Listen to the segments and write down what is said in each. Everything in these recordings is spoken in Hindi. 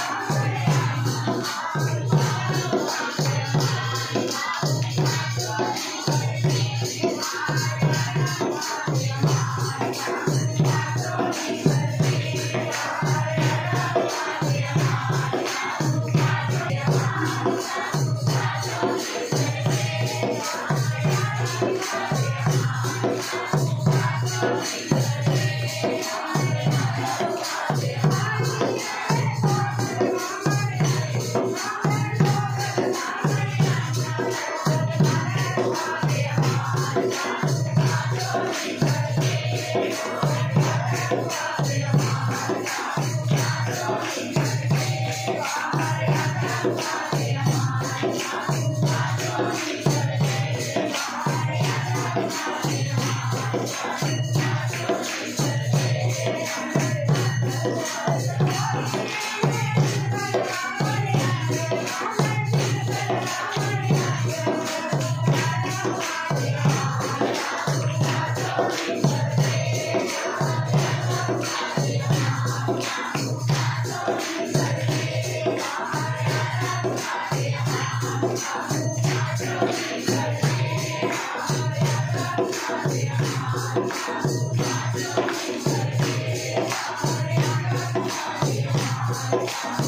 Yeah. Yeah. Oh,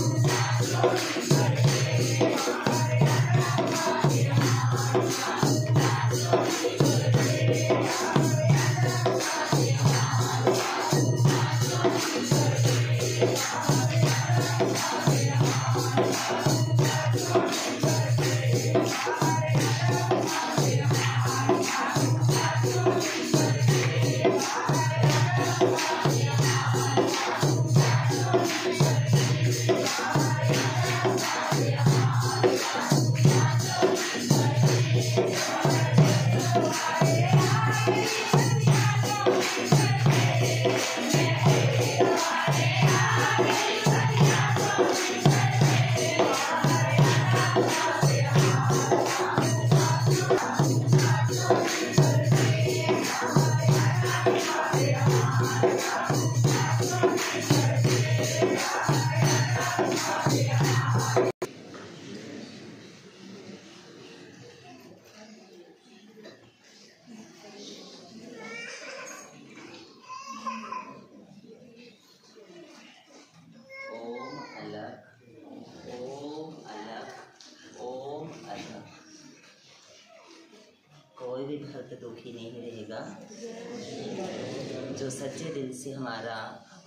जो सच्चे दिल से हमारा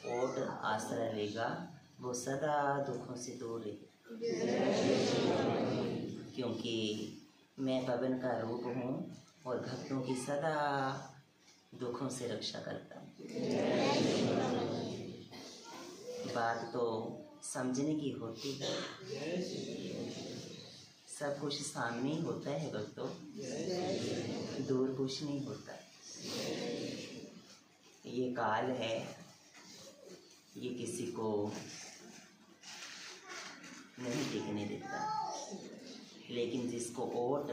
ओट आश्रय लेगा, वो सदा दुखों से दूर रहेगा क्योंकि मैं पवन का रूप हूँ और भक्तों की सदा दुखों से रक्षा करता हूँ। बात तो समझने की होती है। सब कुछ सामने ही होता है, भक्तों। दूर कुछ नहीं होता। काल है, ये किसी को नहीं टिकने देता। लेकिन जिसको ओट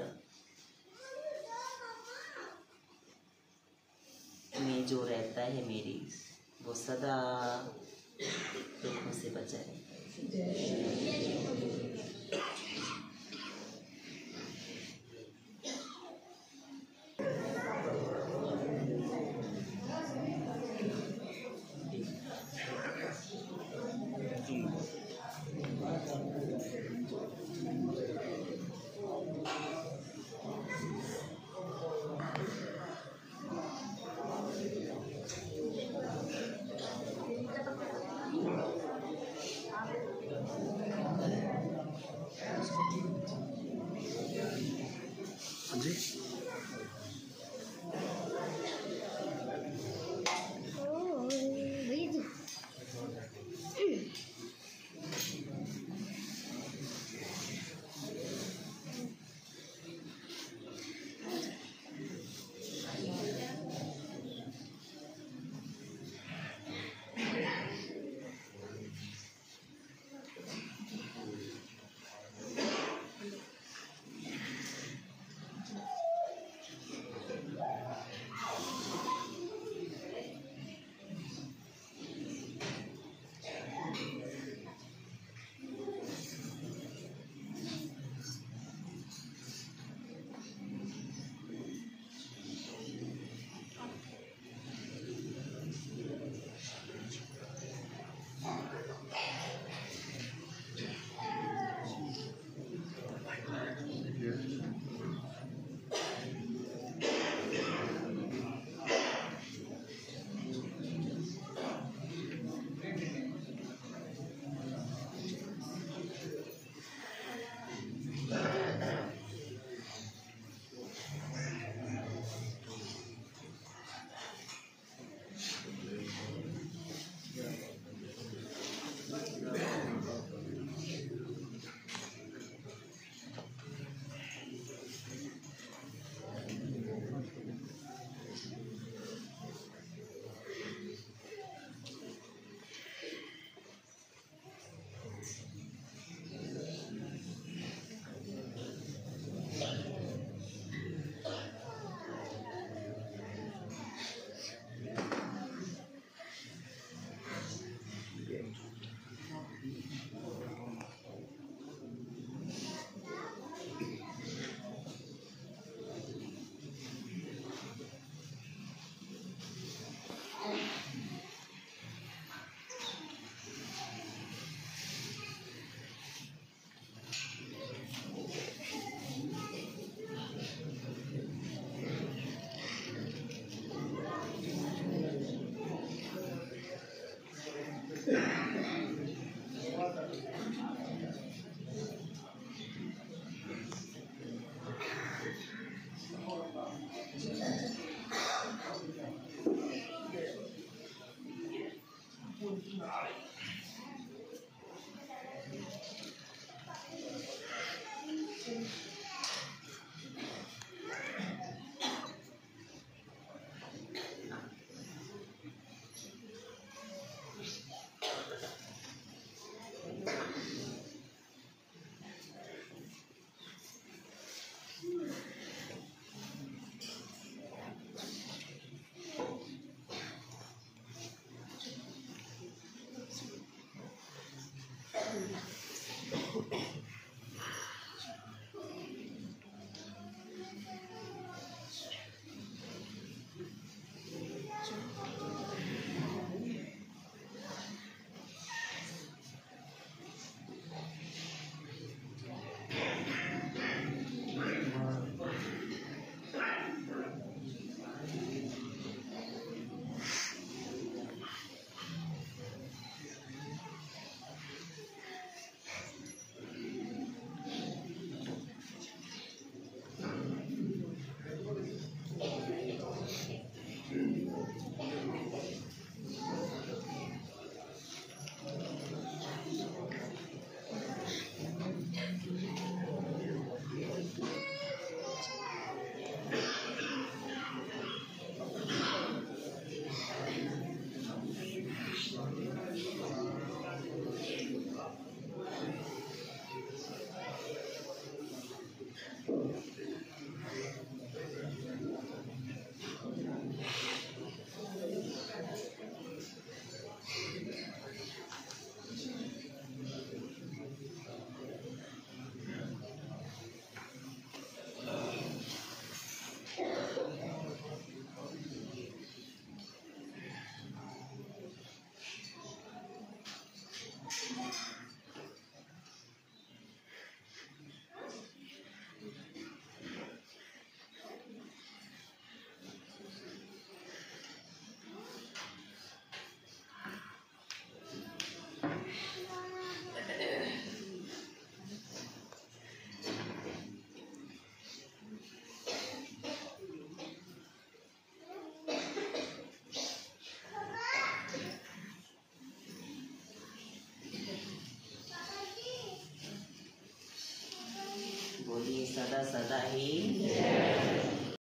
में जो रहता है मेरी, वो सदा दुखों से बचा रहता है। Yeah.